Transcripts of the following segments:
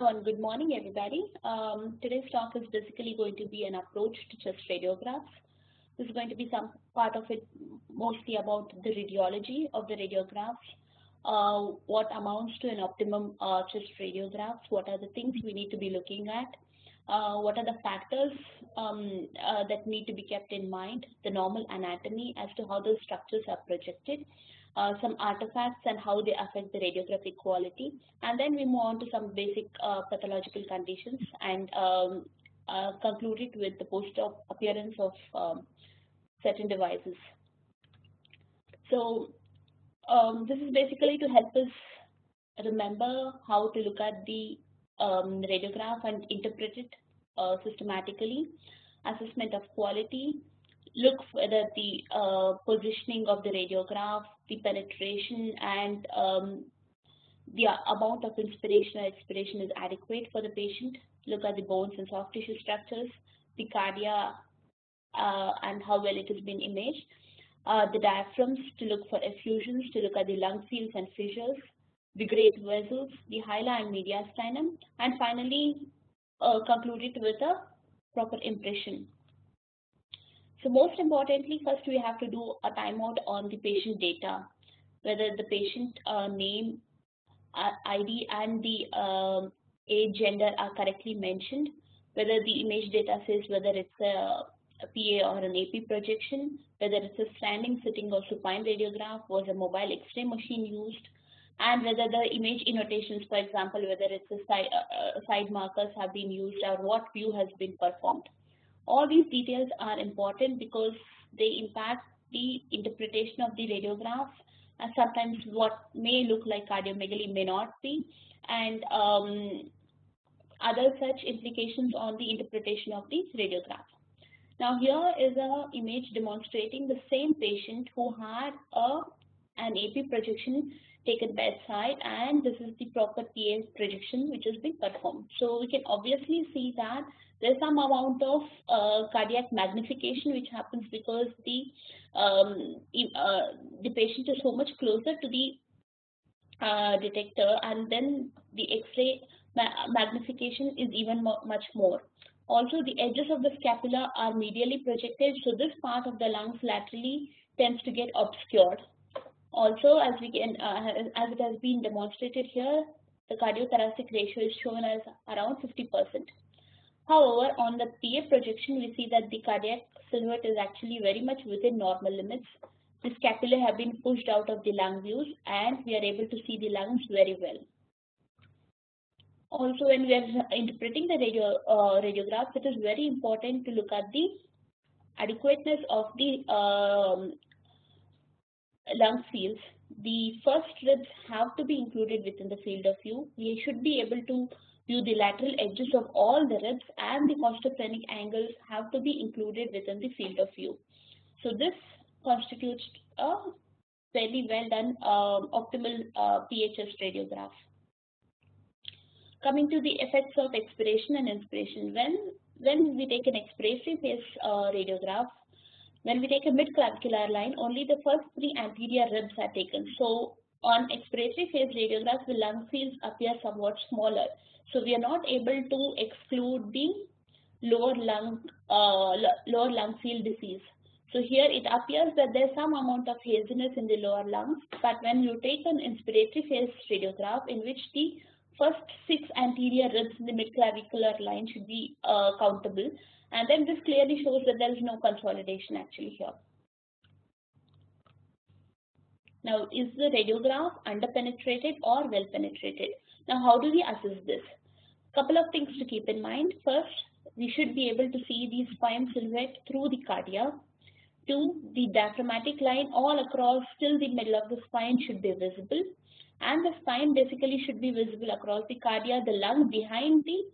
and good morning, everybody. Um, today's talk is basically going to be an approach to chest radiographs. This is going to be some part of it mostly about the radiology of the radiographs, uh, what amounts to an optimum uh, chest radiographs, what are the things we need to be looking at, uh, what are the factors um, uh, that need to be kept in mind, the normal anatomy as to how those structures are projected, uh, some artifacts and how they affect the radiographic quality. And then we move on to some basic uh, pathological conditions and um, uh, conclude it with the post-op appearance of um, certain devices. So um, this is basically to help us remember how to look at the um, radiograph and interpret it uh, systematically, assessment of quality, look whether the uh, positioning of the radiograph, the penetration, and um, the amount of inspiration or expiration is adequate for the patient. Look at the bones and soft tissue structures, the cardia, uh, and how well it has been imaged. Uh, the diaphragms to look for effusions, to look at the lung fields and fissures, the great vessels, the hila and mediastinum, and finally uh, conclude it with a proper impression. So most importantly, first we have to do a timeout on the patient data, whether the patient uh, name, uh, ID and the uh, age, gender are correctly mentioned, whether the image data says whether it's a, a PA or an AP projection, whether it's a standing, sitting or supine radiograph, was a mobile X-ray machine used, and whether the image annotations, for example, whether it's a side, uh, side markers have been used or what view has been performed. All these details are important because they impact the interpretation of the radiograph and sometimes what may look like cardiomegaly may not be and um, other such implications on the interpretation of the radiograph. Now here is an image demonstrating the same patient who had a, an AP projection taken bedside and this is the proper PA projection which has been performed. So we can obviously see that there's some amount of uh, cardiac magnification which happens because the um, uh, the patient is so much closer to the uh, detector and then the X-ray ma magnification is even mo much more. Also, the edges of the scapula are medially projected, so this part of the lungs laterally tends to get obscured. Also, as we can, uh, as it has been demonstrated here, the cardiothoracic ratio is shown as around 50%. However, on the PA projection, we see that the cardiac silhouette is actually very much within normal limits. The scapulae have been pushed out of the lung views and we are able to see the lungs very well. Also, when we are interpreting the radio, uh, radiographs, it is very important to look at the adequateness of the um, lung fields. The first ribs have to be included within the field of view. We should be able to the lateral edges of all the ribs and the costophrenic angles have to be included within the field of view. So this constitutes a fairly well done um, optimal uh, PHS radiograph. Coming to the effects of expiration and inspiration, when when we take an expiratory phase uh, radiograph, when we take a mid-clavicular line, only the first three anterior ribs are taken. So on expiratory phase radiographs, the lung fields appear somewhat smaller. So we are not able to exclude the lower lung uh, lower lung field disease. So here it appears that there's some amount of haziness in the lower lungs, but when you take an inspiratory phase radiograph in which the first six anterior ribs in the midclavicular line should be uh, countable, and then this clearly shows that there is no consolidation actually here. Now, is the radiograph underpenetrated or well penetrated? Now, how do we assess this? Couple of things to keep in mind. First, we should be able to see the spine silhouette through the cardia. Two, the diaphragmatic line all across till the middle of the spine should be visible. And the spine basically should be visible across the cardia. The lung behind the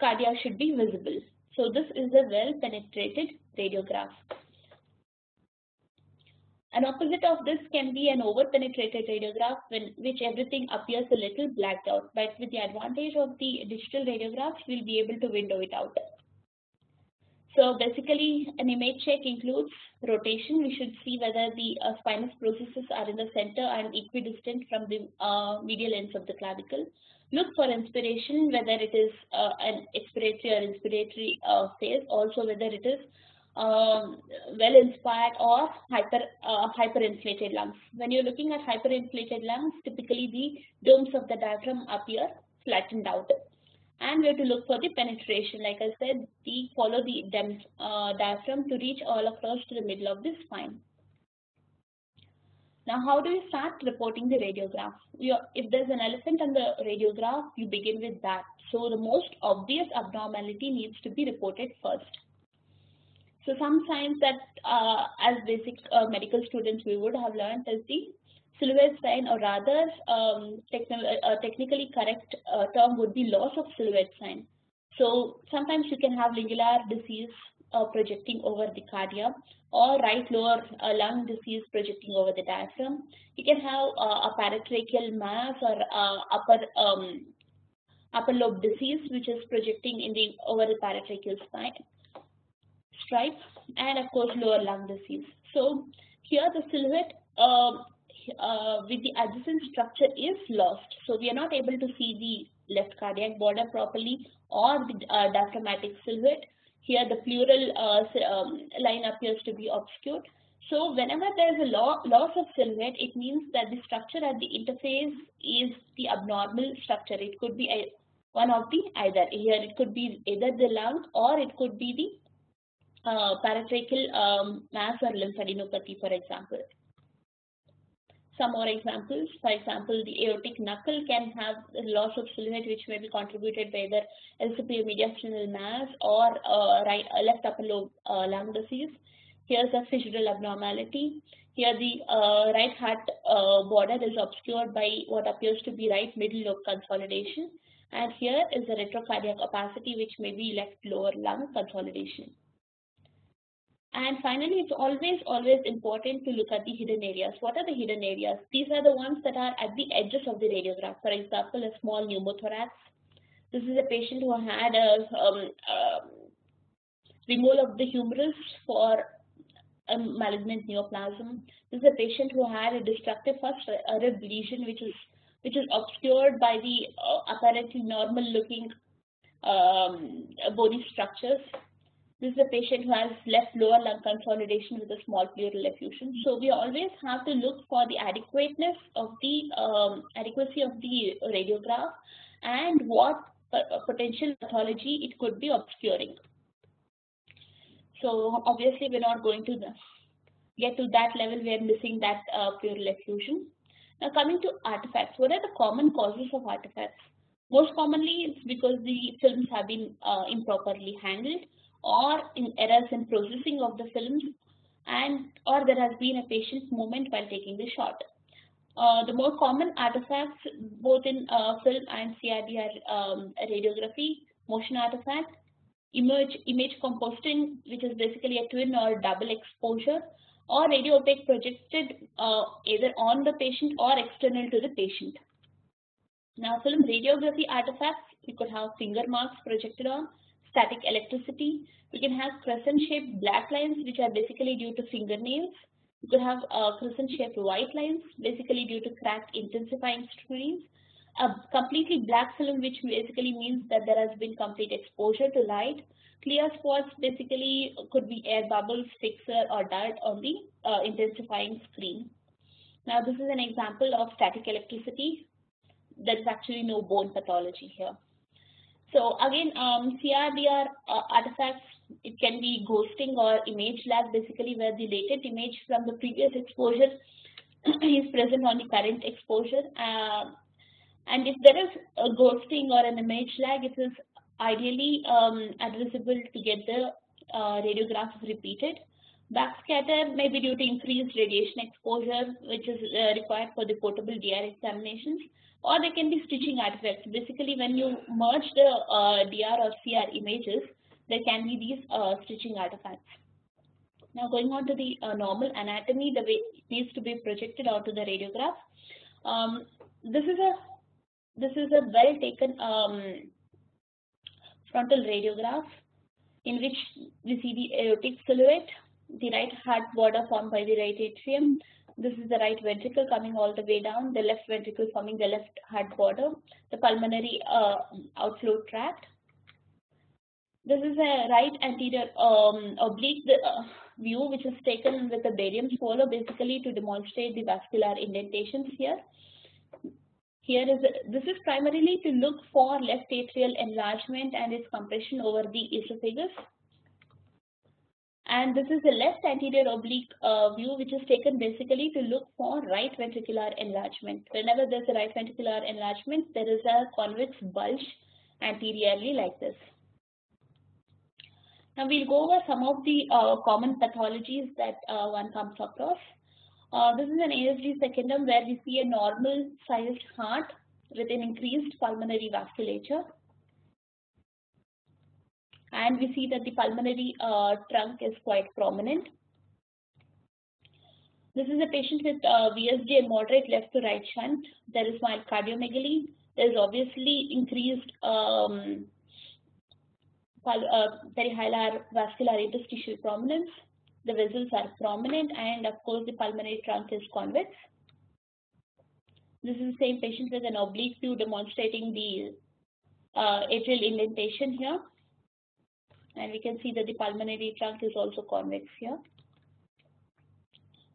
cardia should be visible. So this is a well penetrated radiograph. An opposite of this can be an over-penetrated radiograph in which everything appears a little blacked out. But with the advantage of the digital radiographs, we'll be able to window it out. So basically, an image check includes rotation. We should see whether the uh, spinous processes are in the center and equidistant from the uh, medial ends of the clavicle. Look for inspiration, whether it is uh, an expiratory or inspiratory uh, phase, also whether it is um, well inspired or hyper uh, hyperinflated lungs. When you're looking at hyperinflated lungs, typically the domes of the diaphragm appear flattened out and we have to look for the penetration. Like I said, we follow the uh, diaphragm to reach all across to the middle of the spine. Now, how do you start reporting the radiograph? if there's an elephant on the radiograph, you begin with that. So the most obvious abnormality needs to be reported first. So some signs that uh, as basic uh, medical students we would have learned is the silhouette sign or rather um, a technically correct uh, term would be loss of silhouette sign. So sometimes you can have lingular disease uh, projecting over the cardia or right lower uh, lung disease projecting over the diaphragm. You can have uh, a paratracheal mass or uh, upper um, upper lobe disease which is projecting in the over the paratracheal spine stripe and of course lower lung disease. So here the silhouette um, uh, with the adjacent structure is lost. So we are not able to see the left cardiac border properly or the uh, diaphragmatic silhouette. Here the pleural uh, um, line appears to be obscured. So whenever there is a lo loss of silhouette, it means that the structure at the interface is the abnormal structure. It could be a, one of the either. Here it could be either the lung or it could be the uh, paratracheal um, mass or lymphadenopathy, for example. Some more examples, for example, the aortic knuckle can have loss of silhouette which may be contributed by either LCP mediastinal mass or uh, right uh, left upper lobe uh, lung disease. Here's a fissural abnormality. Here the uh, right heart uh, border is obscured by what appears to be right middle lobe consolidation. And here is the retrocardiac opacity which may be left lower lung consolidation. And finally, it's always, always important to look at the hidden areas. What are the hidden areas? These are the ones that are at the edges of the radiograph. For example, a small pneumothorax. This is a patient who had a um, um, removal of the humerus for a malignant neoplasm. This is a patient who had a destructive first rib lesion, which is which is obscured by the uh, apparently normal looking um, structures. This is a patient who has left lower lung consolidation with a small pleural effusion. So we always have to look for the adequateness of the um, adequacy of the radiograph and what potential pathology it could be obscuring. So obviously we're not going to get to that level where missing that uh, pleural effusion. Now coming to artifacts, what are the common causes of artifacts? Most commonly it's because the films have been uh, improperly handled or in errors in processing of the films and or there has been a patient's movement while taking the shot. Uh, the more common artifacts both in uh, film and are um, radiography, motion artifact, image, image compositing which is basically a twin or double exposure or radio opaque projected uh, either on the patient or external to the patient. Now film radiography artifacts, we could have finger marks projected on, static electricity. We can have crescent-shaped black lines, which are basically due to fingernails. We could have uh, crescent-shaped white lines, basically due to cracked intensifying screens. A completely black film, which basically means that there has been complete exposure to light. Clear spots basically could be air bubbles, fixer, or dirt on the uh, intensifying screen. Now, this is an example of static electricity. There is actually no bone pathology here. So again, um, CRDR uh, artifacts, it can be ghosting or image lag, basically where the latent image from the previous exposure is present on the current exposure. Uh, and if there is a ghosting or an image lag, it is ideally um, advisable to get the uh, radiograph repeated. Backscatter may be due to increased radiation exposure, which is uh, required for the portable DR examinations or they can be stitching artifacts. Basically, when you merge the uh, DR or CR images, there can be these uh, stitching artifacts. Now going on to the uh, normal anatomy, the way it needs to be projected onto the radiograph. Um, this is a this is a well taken um, frontal radiograph. in which we see the aortic silhouette, the right heart border formed by the right atrium. This is the right ventricle coming all the way down, the left ventricle forming the left heart border, the pulmonary uh, outflow tract. This is a right anterior um, oblique uh, view which is taken with a barium swallow basically to demonstrate the vascular indentations here. Here is a, this is primarily to look for left atrial enlargement and its compression over the esophagus. And this is the left anterior oblique uh, view, which is taken basically to look for right ventricular enlargement. Whenever there's a right ventricular enlargement, there is a convex bulge anteriorly like this. Now we'll go over some of the uh, common pathologies that uh, one comes across. Uh, this is an ASD secundum where we see a normal sized heart with an increased pulmonary vasculature. And we see that the pulmonary uh, trunk is quite prominent. This is a patient with uh, VSD and moderate left to right shunt. There is mild cardiomegaly. There is obviously increased um, uh, perihilar vascular interstitial prominence the vessels are prominent and of course the pulmonary trunk is convex. This is the same patient with an oblique view demonstrating the uh, atrial indentation here. And we can see that the pulmonary trunk is also convex here.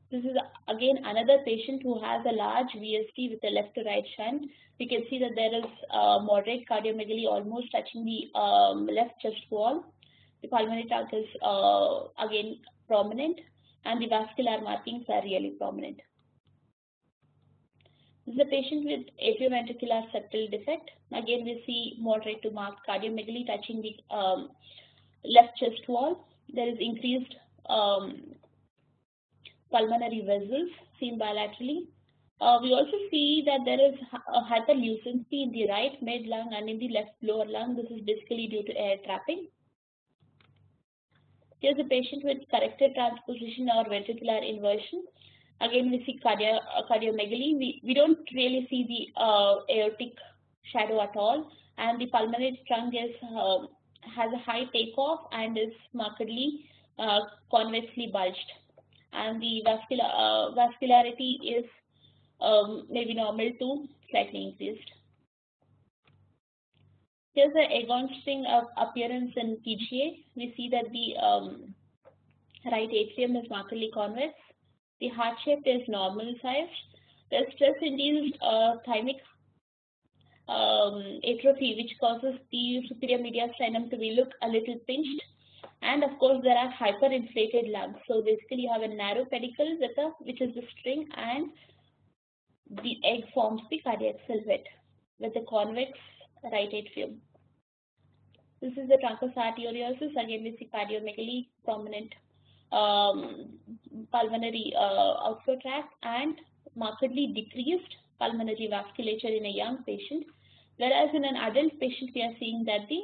This is again another patient who has a large VSD with a left to right shunt. We can see that there is uh, moderate cardiomegaly almost touching the um, left chest wall. The pulmonary trunk is uh, again prominent and the vascular markings are really prominent. This is a patient with atrioventricular septal defect. Again, we see moderate to marked cardiomegaly touching the um, left chest wall. There is increased um, pulmonary vessels seen bilaterally. Uh, we also see that there is a hyperlucency in the right mid lung and in the left lower lung. This is basically due to air trapping. Here's a patient with corrected transposition or ventricular inversion. Again, we see cardio, uh, cardiomegaly. We, we don't really see the uh, aortic shadow at all. And the pulmonary trunk is, uh, has a high takeoff and is markedly uh, convexly bulged. And the vascular, uh, vascularity is um, maybe normal to slightly increased. Here's the Egg-on-String appearance in TGA. We see that the um, right atrium is markedly convex. The heart shape is normal sized. There's stress-induced uh, thymic um, atrophy, which causes the superior mediastinum to be look a little pinched. And of course, there are hyperinflated lungs. So basically, you have a narrow pedicle with a, which is the string, and the egg forms the cardiac silhouette with a convex right atrium. This is the truncus arteriosus. Again, we see cardiomegaly, prominent um, pulmonary uh, outflow tract, and markedly decreased pulmonary vasculature in a young patient. Whereas in an adult patient, we are seeing that the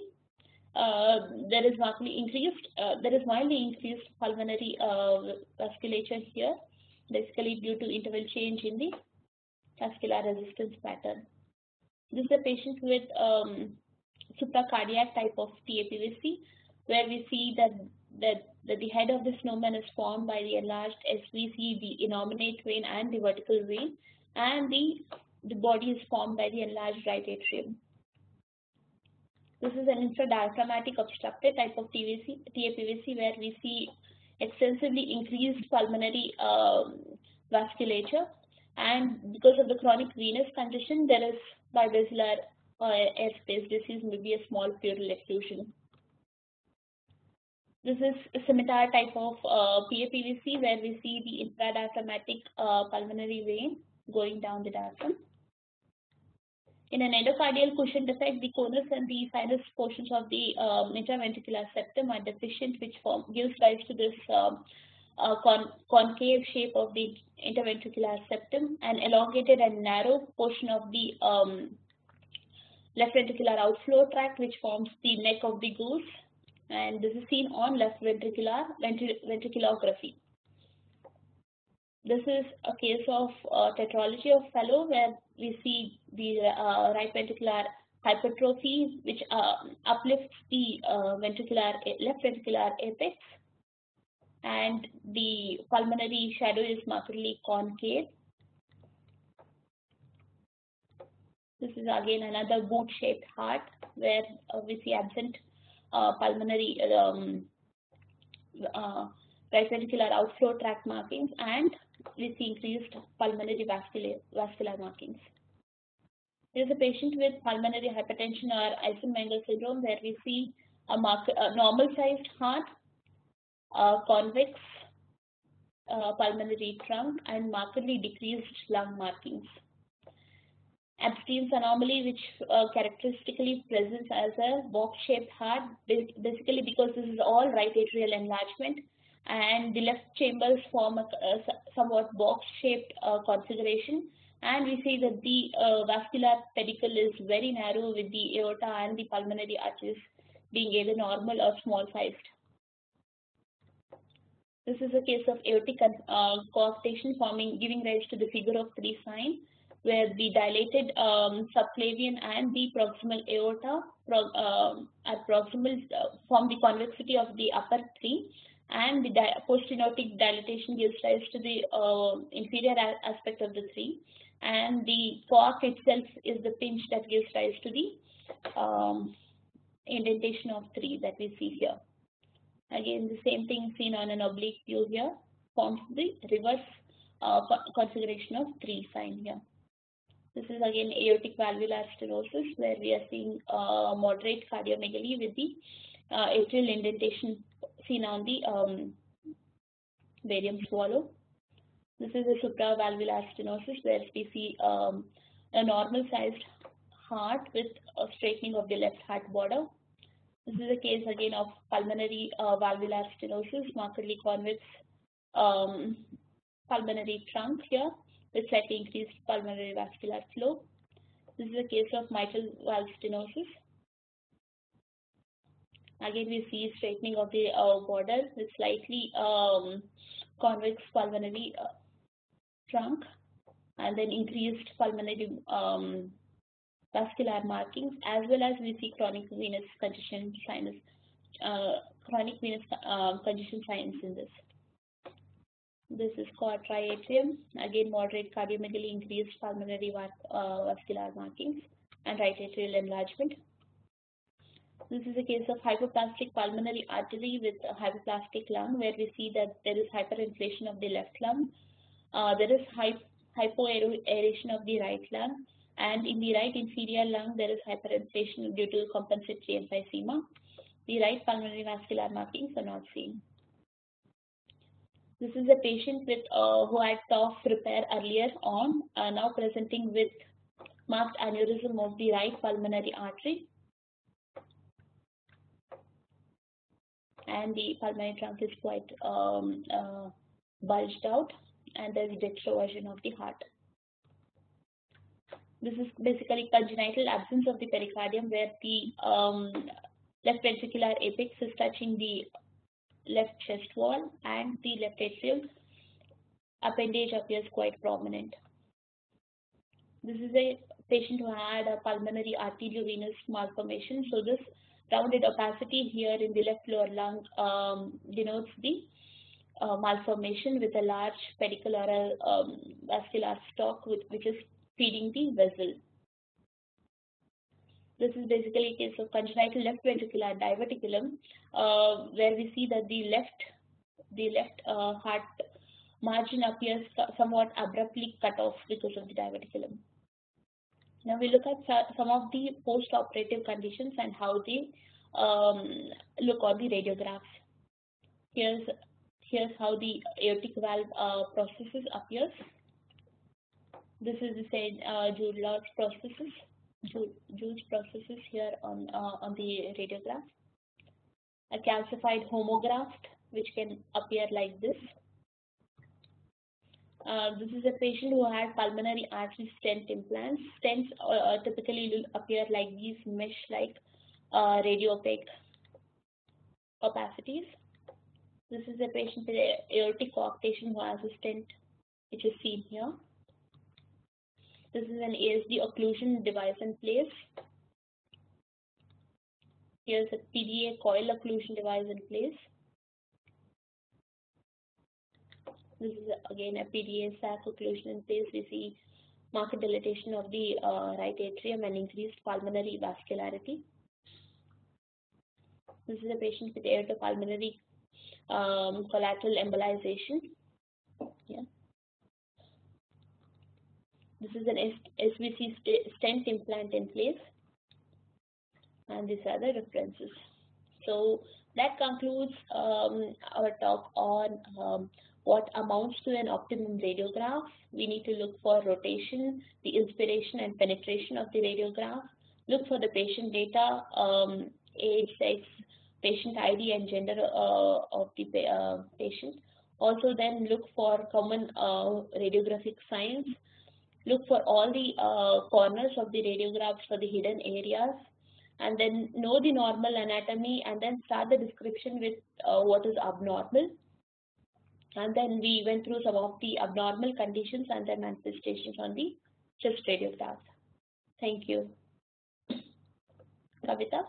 uh, there is markedly increased, uh, there is mildly increased pulmonary uh, vasculature here, basically due to interval change in the vascular resistance pattern. This is a patient with um, supracardiac type of TAPVC, where we see that, that, that the head of the snowman is formed by the enlarged SVC, the innominate vein and the vertical vein, and the, the body is formed by the enlarged right atrium. This is an infradiaphragmatic obstructed type of TVC, TAPVC where we see extensively increased pulmonary um, vasculature and because of the chronic venous condition there is bibasilar uh, airspace disease may be a small pleural effusion. This is a scimitar type of uh, PAPVC where we see the intradiaphragmatic uh, pulmonary vein going down the diaphragm. In an endocardial cushion defect, the conus and the sinus portions of the um, intraventricular septum are deficient, which form, gives rise to this um, uh, con concave shape of the interventricular septum. An elongated and narrow portion of the um, left ventricular outflow tract which forms the neck of the goose and this is seen on left ventricular ventri ventriculography. This is a case of uh, tetralogy of Fallot where we see the uh, right ventricular hypertrophy, which uh, uplifts the uh, ventricular left ventricular apex, and the pulmonary shadow is markedly concave. This is again another boot-shaped heart where uh, we see absent pulmonary um, right ventricular outflow tract markings and we see increased pulmonary vascular, vascular markings. There is a patient with pulmonary hypertension or Eisenmenger syndrome where we see a, a normal sized heart, uh, convex uh, pulmonary trunk and markedly decreased lung markings. Ebstein's anomaly, which uh, characteristically presents as a box-shaped heart, basically because this is all right atrial enlargement, and the left chambers form a, somewhat box-shaped uh, configuration, and we see that the uh, vascular pedicle is very narrow with the aorta and the pulmonary arches being either normal or small-sized. This is a case of aortic uh, forming, giving rise to the figure of three sign where the dilated um, subclavian and the proximal aorta pro, uh, are proximal uh, form the convexity of the upper three and the di poststenotic dilatation gives rise to the uh, inferior aspect of the three and the cork itself is the pinch that gives rise to the um, indentation of three that we see here. Again, the same thing seen on an oblique view here forms the reverse uh, configuration of three sign here. This is again aortic valvular stenosis where we are seeing uh, moderate cardiomegaly with the uh, atrial indentation seen on the um, barium swallow. This is a supravalvular stenosis where we see um, a normal sized heart with a straightening of the left heart border. This is a case again of pulmonary uh, valvular stenosis, markedly convex um, pulmonary trunk here with slightly increased pulmonary vascular flow. This is a case of mitral valve stenosis. Again, we see straightening of the uh, border with slightly um, convex pulmonary uh, trunk and then increased pulmonary um, vascular markings as well as we see chronic venous congestion sinus, uh, chronic venous uh, congestion signs in this. This is called triatrium. Again, moderate cardiomegaly, increased pulmonary uh, vascular markings, and right atrial enlargement. This is a case of hypoplastic pulmonary artery with hypoplastic lung, where we see that there is hyperinflation of the left lung. Uh, there is hypoaeration of the right lung, and in the right inferior lung, there is hyperinflation due to compensatory emphysema. The right pulmonary vascular markings are not seen. This is a patient with uh, who had TOF repair earlier on, uh, now presenting with marked aneurysm of the right pulmonary artery. And the pulmonary trunk is quite um, uh, bulged out, and there's retroversion of the heart. This is basically congenital absence of the pericardium where the um, left ventricular apex is touching the left chest wall and the left atrial appendage appears quite prominent. This is a patient who had a pulmonary arteriovenous malformation. So this rounded opacity here in the left lower lung um, denotes the uh, malformation with a large pedicle or a um, vascular stalk with, which is feeding the vessel. This is basically a case of congenital left ventricular diverticulum, uh, where we see that the left the left uh, heart margin appears somewhat abruptly cut off because of the diverticulum. Now we look at some of the post-operative conditions and how they um, look on the radiographs. Here's here's how the aortic valve uh, prosthesis appears. This is the same uh, Law's prosthesis. Jude's prosthesis here on uh, on the radiograph. A calcified homograft, which can appear like this. Uh, this is a patient who had pulmonary artery stent implants. Stents uh, typically will appear like these mesh-like uh, radiopaque opacities. This is a patient with aortic coarctation who has a stent, which is seen here. This is an ASD occlusion device in place. Here's a PDA coil occlusion device in place. This is again a PDA sac occlusion in place. We see marked dilatation of the uh, right atrium and increased pulmonary vascularity. This is a patient with aortopulmonary um, collateral embolization. Yeah. This is an SVC stent implant in place. And these are the references. So that concludes um, our talk on um, what amounts to an optimum radiograph. We need to look for rotation, the inspiration and penetration of the radiograph. Look for the patient data, um, age, sex, patient ID and gender uh, of the uh, patient. Also then look for common uh, radiographic signs. Look for all the uh, corners of the radiographs for the hidden areas and then know the normal anatomy and then start the description with uh, what is abnormal and then we went through some of the abnormal conditions and their manifestations on the chest radiograph. Thank you. Kavita?